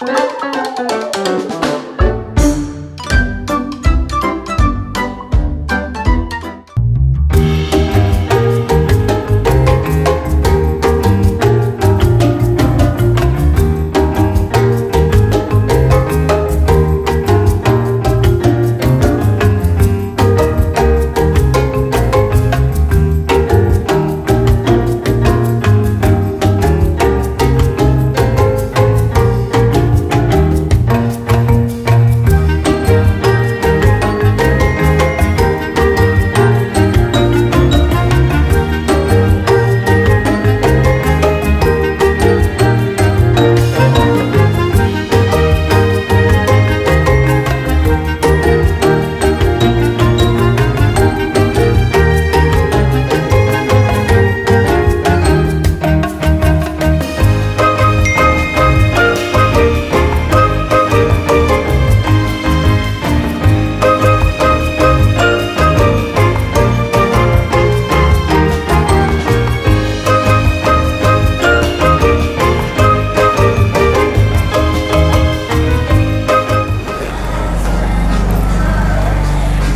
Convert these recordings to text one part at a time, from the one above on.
Música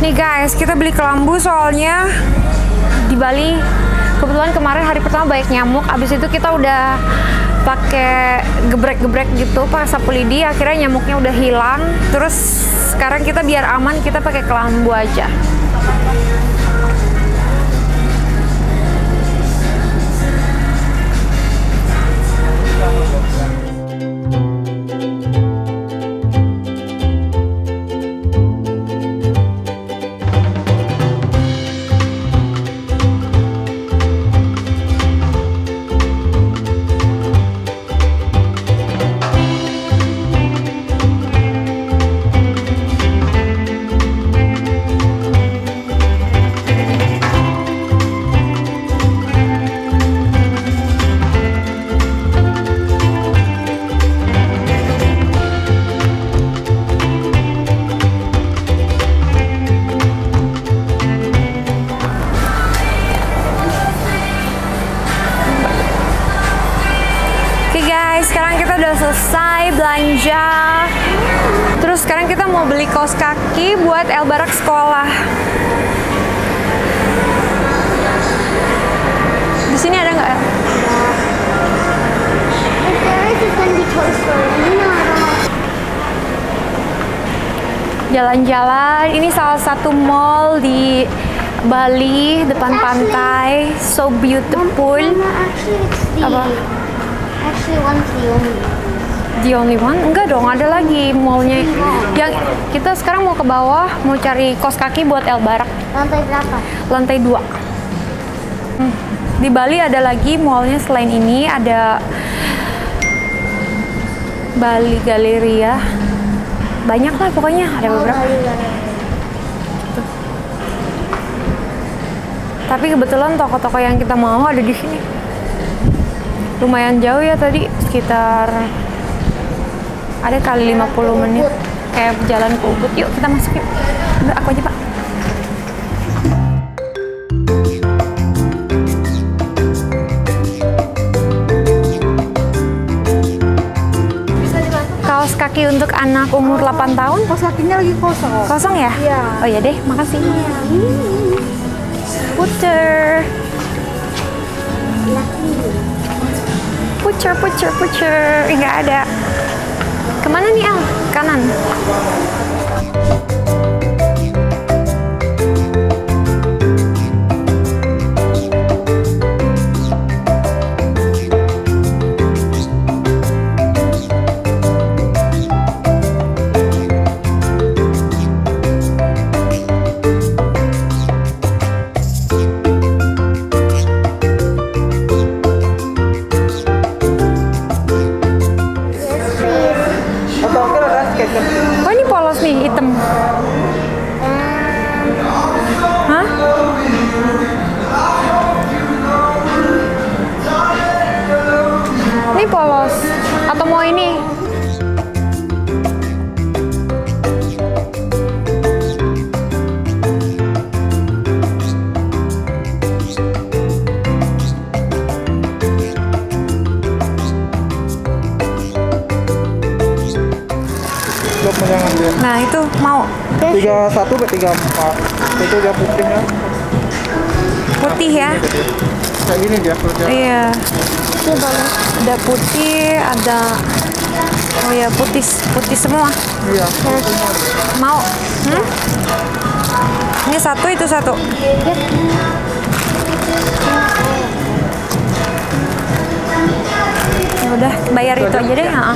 Nih guys, kita beli kelambu soalnya. Di Bali kebetulan kemarin hari pertama banyak nyamuk. Abis itu kita udah pakai gebrek-gebrek gitu pakai sapu lidi. Akhirnya nyamuknya udah hilang. Terus sekarang kita biar aman kita pakai kelambu aja kaki buat El Barak sekolah. Di sini ada nggak? Jalan-jalan. Ini salah satu mall di Bali depan pantai. So beautiful. Mama, actually, it's the. Apa? Actually, one's the only. The only one? Enggak dong, ada lagi mallnya. Yang kita sekarang mau ke bawah, mau cari kos kaki buat El Barak. Lantai berapa? lantai 2 di Bali ada lagi mallnya selain ini ada Bali Galleria banyak lah pokoknya ada Oh, beberapa tapi kebetulan toko-toko yang kita mau ada di sini lumayan jauh ya tadi sekitar ada kali 50 menit. Kayak jalan ke Ubud. Yuk kita masuk yuk. Udah, aku aja pak. Kaos kaki untuk anak umur 8 tahun. Kos kakinya lagi kosong. kosong ya? Iya. oh ya deh makasih. Puter. Pucer pucer pucer nggak ada ke mana nih Al? kanan Nah itu mau Tiga satu ke tiga empat. Itu dia putihnya. putih ya. Kayak gini dia dia. Iya. Ada putih, ada oh ya putih putih semua. Iya. Mau? Hmm? Ini satu itu satu. Ya udah bayar itu aja deh. ha.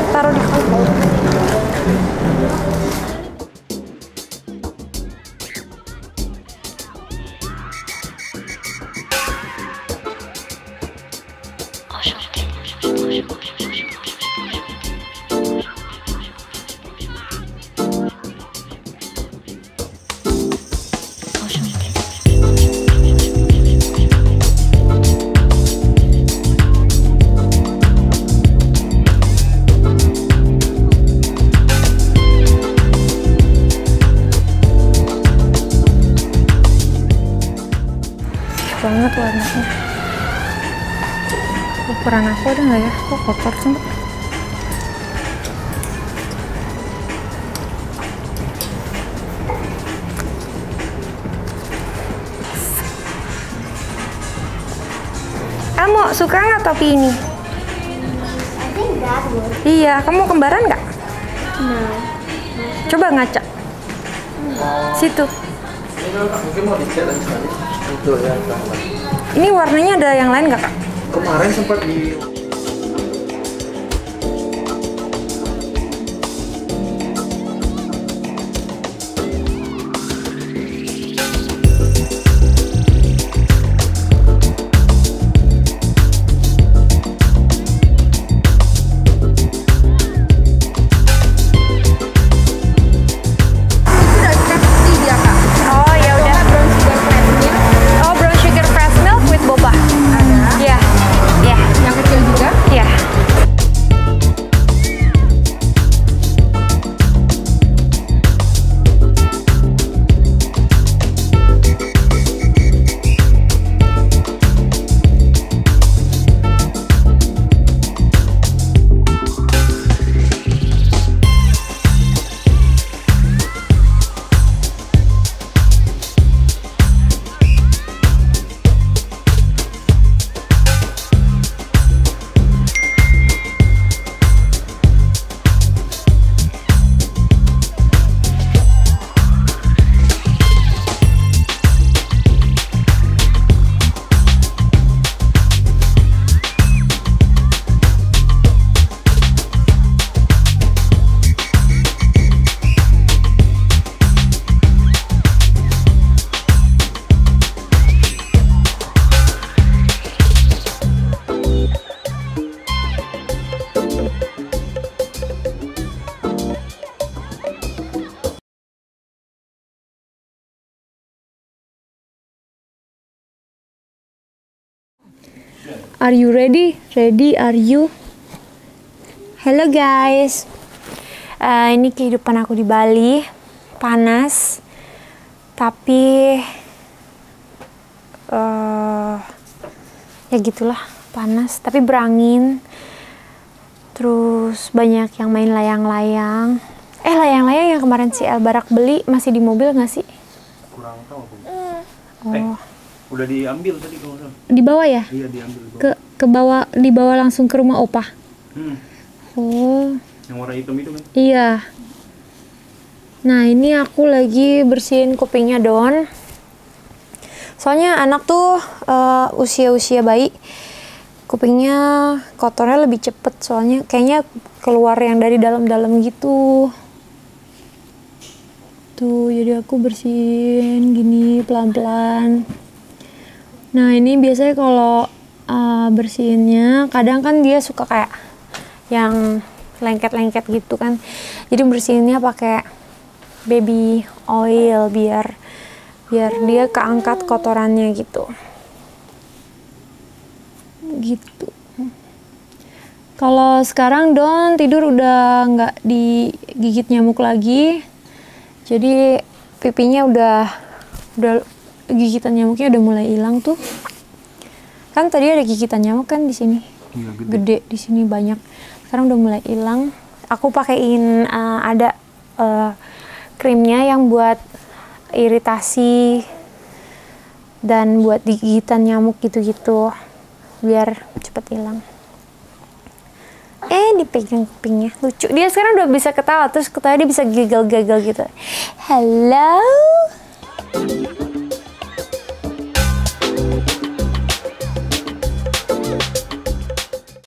ukuran aku ada nggak ya? Kok kotor semua kamu suka nggak topi ini? Iya kamu kembaran nggak? Coba ngaca situ. Ya. ini warnanya ada yang lain nggak kak Kemarin sempat di Are you ready? Ready? Are you? Hello guys. Eh, ini kehidupan aku di Bali. Panas. Tapi eh ya gitulah, panas tapi berangin. Terus banyak yang main layang-layang. Eh, layang-layang yang kemarin si El Barak beli masih di mobil nggak sih? kurang tahu aku. Oh, Eh, udah diambil tadi kalau salah. di bawah ya? Iya diambil. Ke ke bawah dibawa langsung ke rumah Opa. Hmm. Oh. Yang warna hitam itu kan. Iya. Nah, ini aku lagi bersihin kupingnya Don. Soalnya anak tuh eh, usia-usia bayi kupingnya kotornya lebih cepet soalnya kayaknya keluar yang dari dalam-dalam gitu. Tuh, jadi aku bersihin gini pelan-pelan. Nah, ini biasanya kalau eh, bersihinnya kadang kan dia suka kayak yang lengket-lengket gitu kan. Jadi bersihinnya pakai baby oil biar biar dia keangkat kotorannya gitu. Gitu. Kalau sekarang Don tidur udah nggak digigit nyamuk lagi. Jadi pipinya udah udah gigitan nyamuknya udah mulai hilang tuh. Kan tadi ada gigitan nyamuk kan di sini. Iya, Gede di sini banyak. Sekarang udah mulai hilang. Aku pakein eh, ada eh, krimnya yang buat iritasi dan buat gigitan nyamuk gitu-gitu biar cepet hilang. Eh dipegang kupingnya lucu. Dia sekarang udah bisa ketawa terus ketawa dia bisa giggle-giggle gitu. Hello.